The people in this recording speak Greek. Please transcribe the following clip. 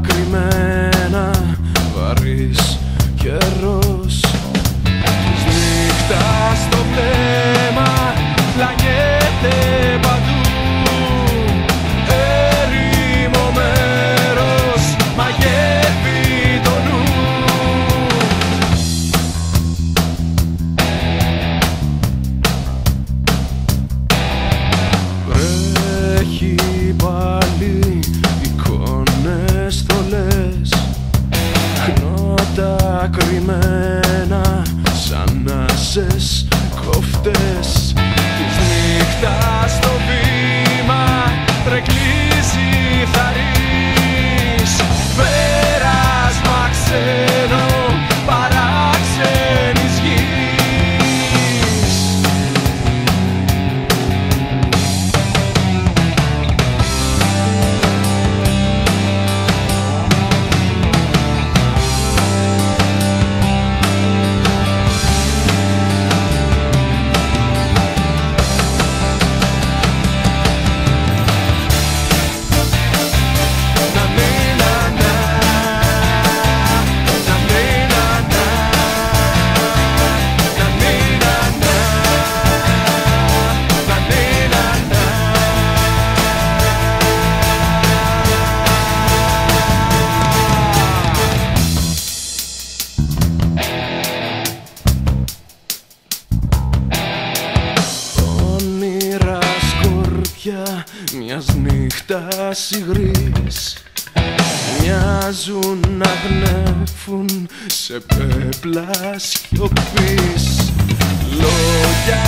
κρυμμένα βαρύς. τα κρυμμένα σαν άσες κοφτές της νύχτας το μιας νύχτας υγρής Μοιάζουν να γνεύουν σε πέπλα σιωπής. Λόγια